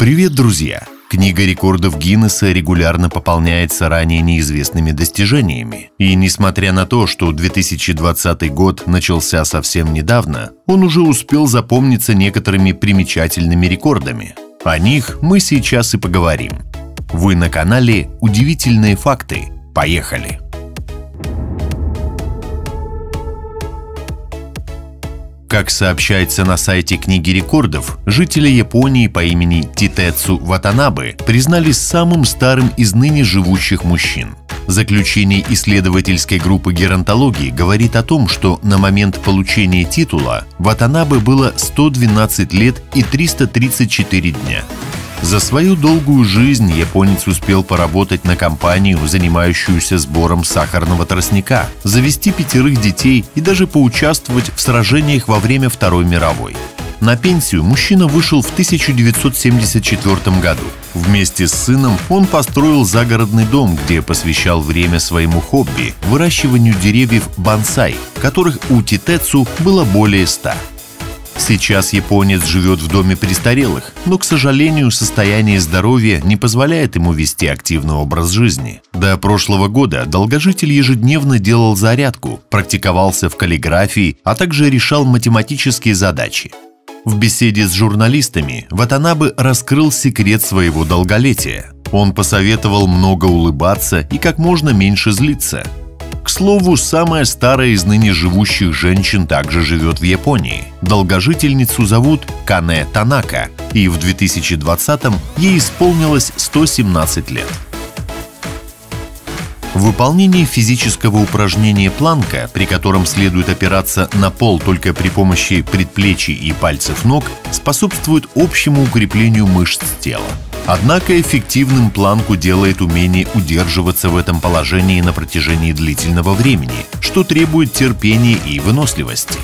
Привет, друзья! Книга рекордов Гиннесса регулярно пополняется ранее неизвестными достижениями. И несмотря на то, что 2020 год начался совсем недавно, он уже успел запомниться некоторыми примечательными рекордами. О них мы сейчас и поговорим. Вы на канале «Удивительные факты». Поехали! Как сообщается на сайте книги рекордов, жители Японии по имени Титецу Ватанабе признали самым старым из ныне живущих мужчин. Заключение исследовательской группы геронтологии говорит о том, что на момент получения титула Ватанабе было 112 лет и 334 дня. За свою долгую жизнь японец успел поработать на компанию, занимающуюся сбором сахарного тростника, завести пятерых детей и даже поучаствовать в сражениях во время Второй мировой. На пенсию мужчина вышел в 1974 году. Вместе с сыном он построил загородный дом, где посвящал время своему хобби – выращиванию деревьев бонсай, которых у Титецу было более ста. Сейчас японец живет в доме престарелых, но, к сожалению, состояние здоровья не позволяет ему вести активный образ жизни. До прошлого года долгожитель ежедневно делал зарядку, практиковался в каллиграфии, а также решал математические задачи. В беседе с журналистами Ватанабе раскрыл секрет своего долголетия. Он посоветовал много улыбаться и как можно меньше злиться – слову, самая старая из ныне живущих женщин также живет в Японии. Долгожительницу зовут Кане Танака, и в 2020-м ей исполнилось 117 лет. В выполнении физического упражнения планка, при котором следует опираться на пол только при помощи предплечий и пальцев ног, способствует общему укреплению мышц тела. Однако эффективным планку делает умение удерживаться в этом положении на протяжении длительного времени, что требует терпения и выносливости.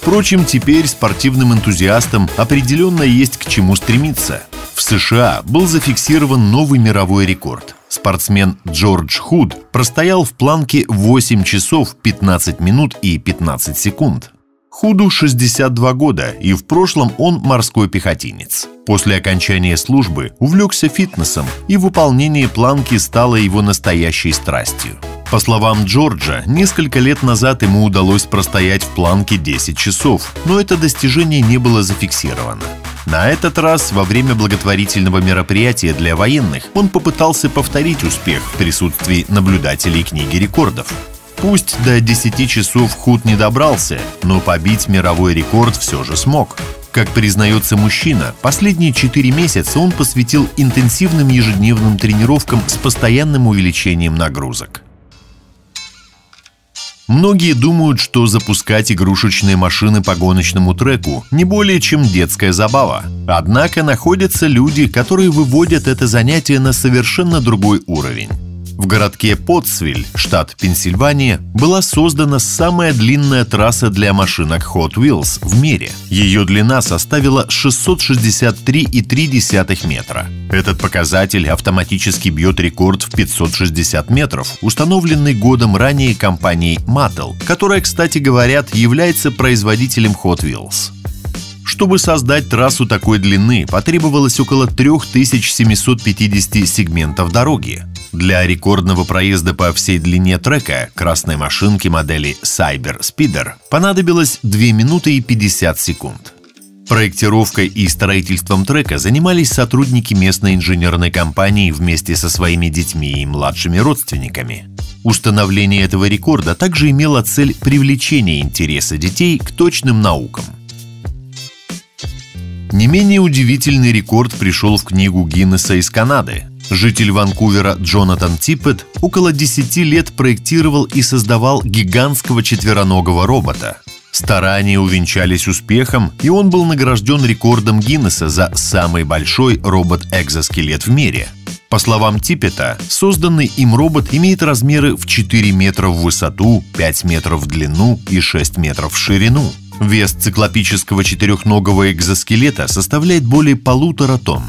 Впрочем, теперь спортивным энтузиастам определенно есть к чему стремиться. В США был зафиксирован новый мировой рекорд. Спортсмен Джордж Худ простоял в планке 8 часов 15 минут и 15 секунд. Худу 62 года, и в прошлом он морской пехотинец. После окончания службы увлекся фитнесом, и выполнение планки стало его настоящей страстью. По словам Джорджа, несколько лет назад ему удалось простоять в планке 10 часов, но это достижение не было зафиксировано. На этот раз, во время благотворительного мероприятия для военных, он попытался повторить успех в присутствии наблюдателей книги рекордов. Пусть до 10 часов Худ не добрался, но побить мировой рекорд все же смог. Как признается мужчина, последние 4 месяца он посвятил интенсивным ежедневным тренировкам с постоянным увеличением нагрузок. Многие думают, что запускать игрушечные машины по гоночному треку не более чем детская забава. Однако находятся люди, которые выводят это занятие на совершенно другой уровень. В городке Потсвиль, штат Пенсильвания, была создана самая длинная трасса для машинок Hot Wheels в мире. Ее длина составила 663,3 метра. Этот показатель автоматически бьет рекорд в 560 метров, установленный годом ранее компанией Mattel, которая, кстати говорят, является производителем Hot Wheels. Чтобы создать трассу такой длины, потребовалось около 3750 сегментов дороги. Для рекордного проезда по всей длине трека красной машинки модели Cyber Speeder понадобилось 2 минуты и 50 секунд. Проектировкой и строительством трека занимались сотрудники местной инженерной компании вместе со своими детьми и младшими родственниками. Установление этого рекорда также имело цель привлечения интереса детей к точным наукам. Не менее удивительный рекорд пришел в книгу Гиннесса из Канады. Житель Ванкувера Джонатан Типпет около 10 лет проектировал и создавал гигантского четвероногого робота. Старания увенчались успехом, и он был награжден рекордом Гиннесса за самый большой робот-экзоскелет в мире. По словам Типпета, созданный им робот имеет размеры в 4 метра в высоту, 5 метров в длину и 6 метров в ширину. Вес циклопического четырехногого экзоскелета составляет более полутора тонн.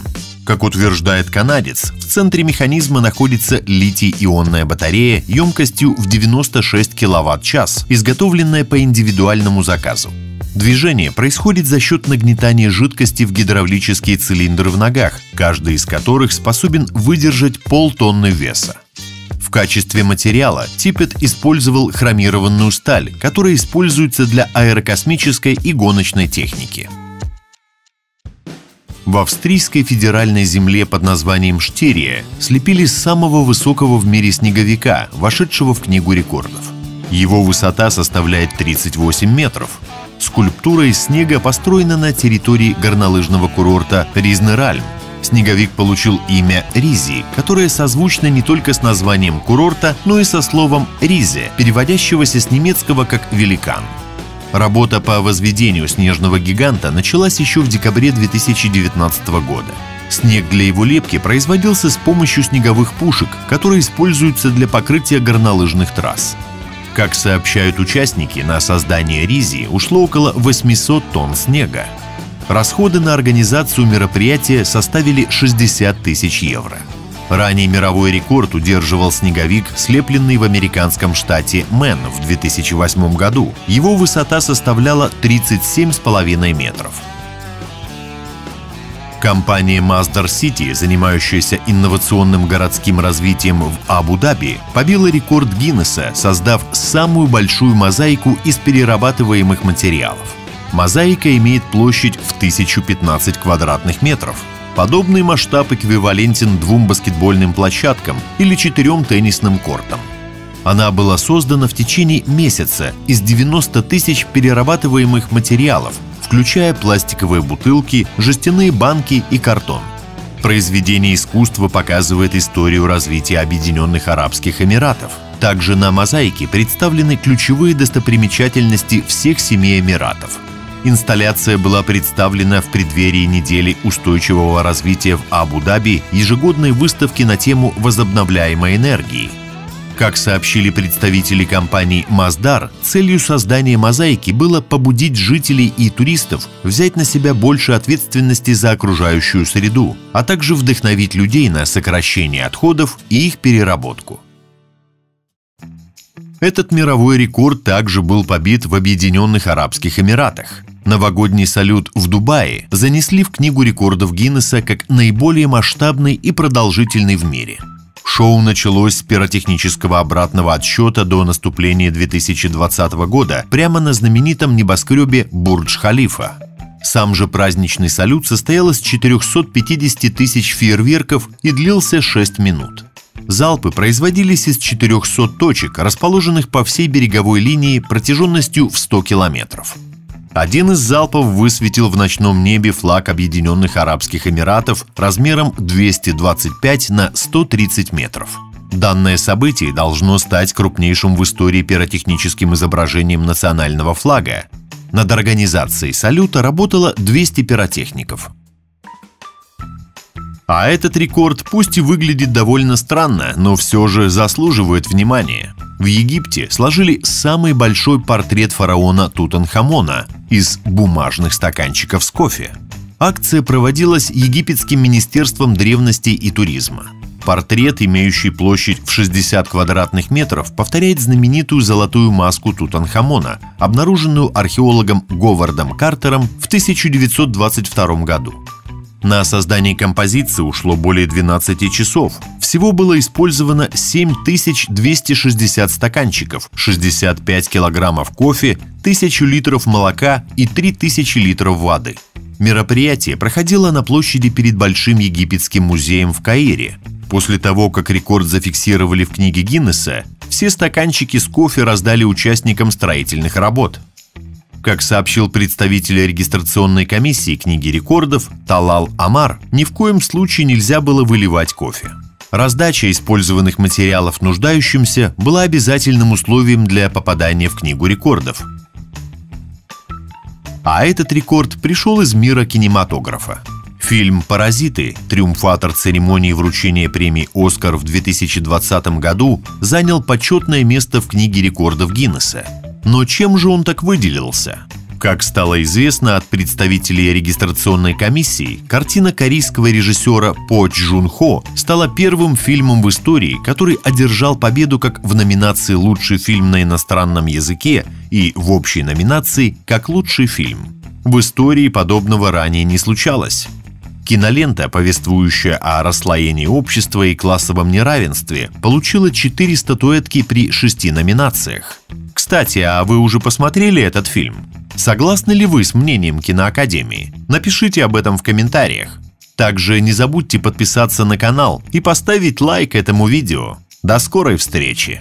Как утверждает канадец, в центре механизма находится литий-ионная батарея емкостью в 96 кВт-час, изготовленная по индивидуальному заказу. Движение происходит за счет нагнетания жидкости в гидравлические цилиндры в ногах, каждый из которых способен выдержать полтонны веса. В качестве материала Типпет использовал хромированную сталь, которая используется для аэрокосмической и гоночной техники. В австрийской федеральной земле под названием Штерия слепили самого высокого в мире снеговика, вошедшего в Книгу рекордов. Его высота составляет 38 метров. Скульптура из снега построена на территории горнолыжного курорта Ризнеральм. Снеговик получил имя Ризи, которое созвучно не только с названием курорта, но и со словом «ризе», переводящегося с немецкого как «великан». Работа по возведению снежного гиганта началась еще в декабре 2019 года. Снег для его лепки производился с помощью снеговых пушек, которые используются для покрытия горнолыжных трасс. Как сообщают участники, на создание Ризи ушло около 800 тонн снега. Расходы на организацию мероприятия составили 60 тысяч евро. Ранее мировой рекорд удерживал снеговик, слепленный в американском штате Мэн в 2008 году. Его высота составляла 37,5 метров. Компания Mazdar City, занимающаяся инновационным городским развитием в Абу-Даби, побила рекорд Гиннесса, создав самую большую мозаику из перерабатываемых материалов. Мозаика имеет площадь в 1015 квадратных метров – Подобный масштаб эквивалентен двум баскетбольным площадкам или четырем теннисным кортам. Она была создана в течение месяца из 90 тысяч перерабатываемых материалов, включая пластиковые бутылки, жестяные банки и картон. Произведение искусства показывает историю развития Объединенных Арабских Эмиратов. Также на мозаике представлены ключевые достопримечательности всех семи Эмиратов – Инсталляция была представлена в преддверии недели устойчивого развития в Абу-Даби ежегодной выставки на тему возобновляемой энергии. Как сообщили представители компании «Маздар», целью создания мозаики было побудить жителей и туристов взять на себя больше ответственности за окружающую среду, а также вдохновить людей на сокращение отходов и их переработку. Этот мировой рекорд также был побит в Объединенных Арабских Эмиратах. Новогодний салют в Дубае занесли в Книгу рекордов Гиннесса как наиболее масштабный и продолжительный в мире. Шоу началось с пиротехнического обратного отсчета до наступления 2020 года прямо на знаменитом небоскребе Бурдж-Халифа. Сам же праздничный салют состоял из 450 тысяч фейерверков и длился 6 минут. Залпы производились из 400 точек, расположенных по всей береговой линии протяженностью в 100 километров. Один из залпов высветил в ночном небе флаг Объединенных Арабских Эмиратов размером 225 на 130 метров. Данное событие должно стать крупнейшим в истории пиротехническим изображением национального флага. Над организацией салюта работало 200 пиротехников. А этот рекорд пусть и выглядит довольно странно, но все же заслуживает внимания. В Египте сложили самый большой портрет фараона Тутанхамона из бумажных стаканчиков с кофе. Акция проводилась Египетским министерством древностей и туризма. Портрет, имеющий площадь в 60 квадратных метров, повторяет знаменитую золотую маску Тутанхамона, обнаруженную археологом Говардом Картером в 1922 году. На создание композиции ушло более 12 часов. Всего было использовано 7260 стаканчиков, 65 килограммов кофе, 1000 литров молока и 3000 литров воды. Мероприятие проходило на площади перед Большим египетским музеем в Каире. После того, как рекорд зафиксировали в книге Гиннесса, все стаканчики с кофе раздали участникам строительных работ – как сообщил представитель регистрационной комиссии книги рекордов Талал Амар, ни в коем случае нельзя было выливать кофе. Раздача использованных материалов нуждающимся была обязательным условием для попадания в книгу рекордов. А этот рекорд пришел из мира кинематографа. Фильм «Паразиты», триумфатор церемонии вручения премии «Оскар» в 2020 году, занял почетное место в книге рекордов Гиннесса – но чем же он так выделился? Как стало известно от представителей регистрационной комиссии, картина корейского режиссера По Чжун Хо стала первым фильмом в истории, который одержал победу как в номинации «Лучший фильм на иностранном языке» и в общей номинации как лучший фильм. В истории подобного ранее не случалось. Кинолента, повествующая о расслоении общества и классовом неравенстве, получила 4 статуэтки при шести номинациях. Кстати, а вы уже посмотрели этот фильм? Согласны ли вы с мнением Киноакадемии? Напишите об этом в комментариях. Также не забудьте подписаться на канал и поставить лайк этому видео. До скорой встречи!